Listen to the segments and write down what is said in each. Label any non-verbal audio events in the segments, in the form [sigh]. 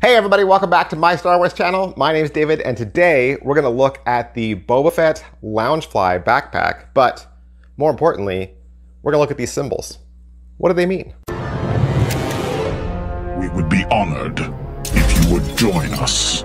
Hey everybody, welcome back to my Star Wars channel. My name is David, and today we're gonna look at the Boba Fett Loungefly backpack, but more importantly, we're gonna look at these symbols. What do they mean? We would be honored if you would join us.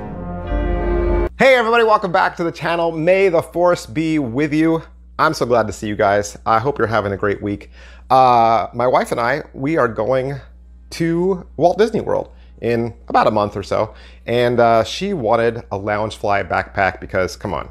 Hey everybody, welcome back to the channel. May the Force be with you. I'm so glad to see you guys. I hope you're having a great week. Uh, my wife and I, we are going to Walt Disney World in about a month or so. And uh, she wanted a Loungefly backpack because, come on,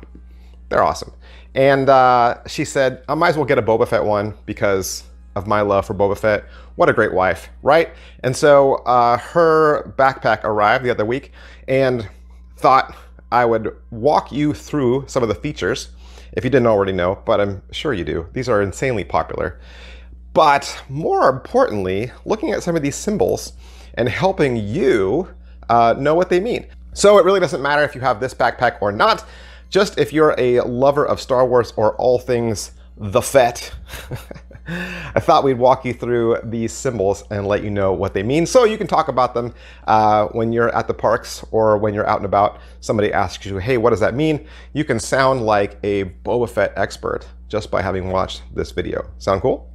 they're awesome. And uh, she said, I might as well get a Boba Fett one because of my love for Boba Fett. What a great wife, right? And so uh, her backpack arrived the other week and thought I would walk you through some of the features if you didn't already know, but I'm sure you do. These are insanely popular. But more importantly, looking at some of these symbols, and helping you uh, know what they mean. So it really doesn't matter if you have this backpack or not, just if you're a lover of Star Wars or all things the Fett. [laughs] I thought we'd walk you through these symbols and let you know what they mean so you can talk about them uh, when you're at the parks or when you're out and about. Somebody asks you, hey, what does that mean? You can sound like a Boba Fett expert just by having watched this video. Sound cool?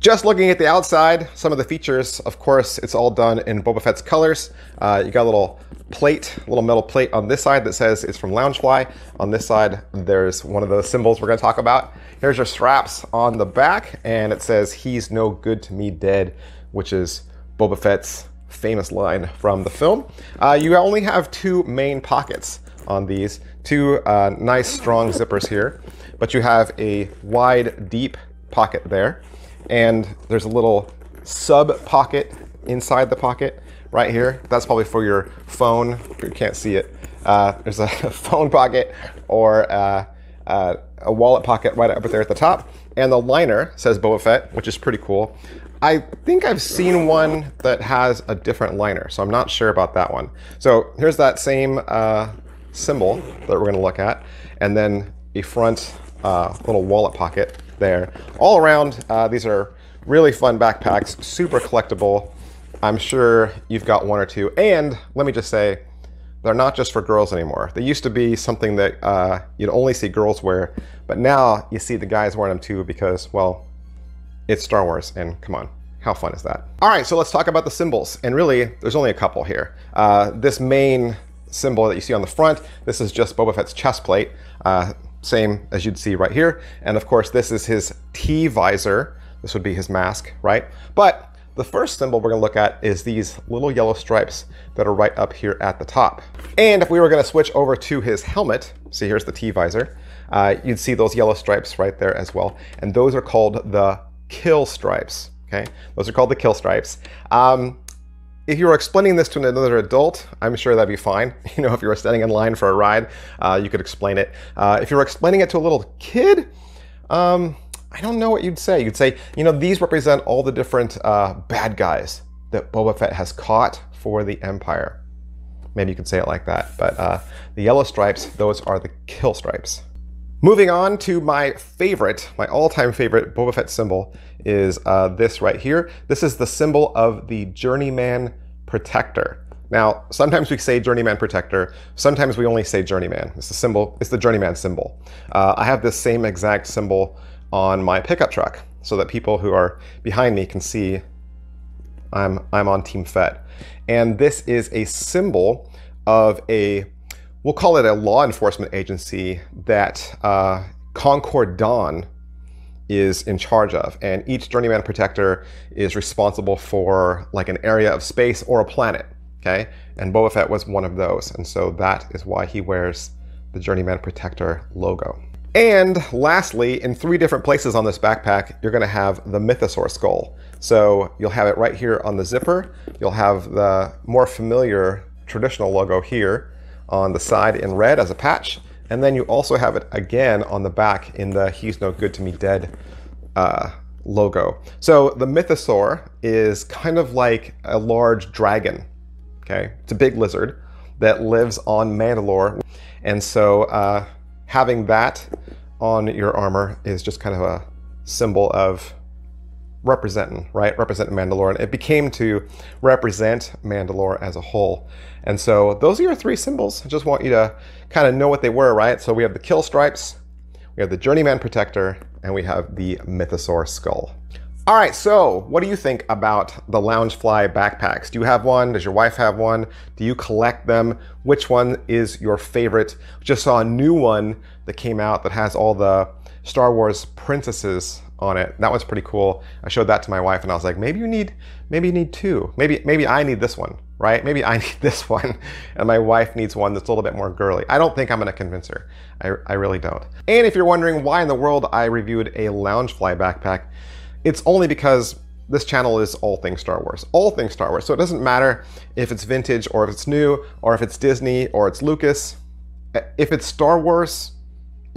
Just looking at the outside, some of the features, of course, it's all done in Boba Fett's colors. Uh, you got a little plate, a little metal plate on this side that says it's from Loungefly. On this side, there's one of those symbols we're gonna talk about. Here's your straps on the back, and it says, he's no good to me dead, which is Boba Fett's famous line from the film. Uh, you only have two main pockets on these, two uh, nice strong zippers here, but you have a wide, deep pocket there and there's a little sub pocket inside the pocket right here. That's probably for your phone. You can't see it. Uh, there's a [laughs] phone pocket or uh, uh, a wallet pocket right up there at the top. And the liner says Boba Fett, which is pretty cool. I think I've seen one that has a different liner, so I'm not sure about that one. So here's that same uh, symbol that we're gonna look at, and then a front little wallet pocket there. All around, uh, these are really fun backpacks, super collectible. I'm sure you've got one or two. And let me just say, they're not just for girls anymore. They used to be something that uh, you'd only see girls wear, but now you see the guys wearing them too because, well, it's Star Wars, and come on, how fun is that? All right, so let's talk about the symbols. And really, there's only a couple here. Uh, this main symbol that you see on the front, this is just Boba Fett's chest plate. Uh, same as you'd see right here. And of course, this is his T visor. This would be his mask, right? But the first symbol we're gonna look at is these little yellow stripes that are right up here at the top. And if we were gonna switch over to his helmet, see here's the T visor, uh, you'd see those yellow stripes right there as well. And those are called the kill stripes, okay? Those are called the kill stripes. Um, if you were explaining this to another adult, I'm sure that'd be fine. [laughs] You know, if you were standing in line for a ride, uh, you could explain it. Uh, if you were explaining it to a little kid, um, I don't know what you'd say. You'd say, you know, these represent all the different uh, bad guys that Boba Fett has caught for the Empire. Maybe you could say it like that. But uh, the yellow stripes, those are the kill stripes. Moving on to my favorite, my all-time favorite Boba Fett symbol is uh, this right here. This is the symbol of the Journeyman Protector. Now, sometimes we say Journeyman Protector, sometimes we only say Journeyman. It's the symbol, it's the Journeyman symbol. Uh, I have this same exact symbol on my pickup truck so that people who are behind me can see I'm, I'm on Team Fett. And this is a symbol of a we'll call it a law enforcement agency that uh, Concord Dawn is in charge of. And each journeyman protector is responsible for like an area of space or a planet. Okay. And Boba Fett was one of those. And so that is why he wears the journeyman protector logo. And lastly, in three different places on this backpack, you're going to have the Mythosaur skull. So you'll have it right here on the zipper. You'll have the more familiar traditional logo here on the side in red as a patch. And then you also have it again on the back in the He's No Good to Me Dead uh, logo. So the Mythosaur is kind of like a large dragon. Okay, it's a big lizard that lives on Mandalore. And so uh, having that on your armor is just kind of a symbol of representing, right? Representing Mandalore. And it became to represent Mandalore as a whole. And so those are your three symbols. I just want you to kind of know what they were, right? So we have the kill stripes, we have the Journeyman Protector, and we have the Mythosaur skull. All right, so what do you think about the Loungefly backpacks? Do you have one? Does your wife have one? Do you collect them? Which one is your favorite? Just saw a new one that came out that has all the Star Wars princesses on it. That one's pretty cool. I showed that to my wife and I was like, maybe you need, maybe you need two. Maybe, maybe I need this one, right? Maybe I [laughs] need this one and my wife needs one that's a little bit more girly. I don't think I'm gonna convince her. I, I really don't. And if you're wondering why in the world I reviewed a Loungefly backpack, it's only because this channel is all things Star Wars. All things Star Wars. So it doesn't matter if it's vintage or if it's new or if it's Disney or it's Lucas. If it's Star Wars,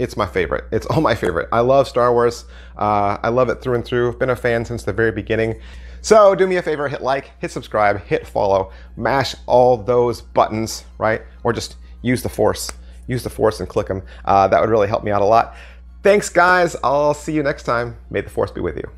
it's my favorite. It's all my favorite. I love Star Wars. Uh, I love it through and through. I've been a fan since the very beginning. So do me a favor, hit like, hit subscribe, hit follow, mash all those buttons, right? Or just use the force. Use the force and click them. Uh, that would really help me out a lot. Thanks, guys. I'll see you next time. May the force be with you.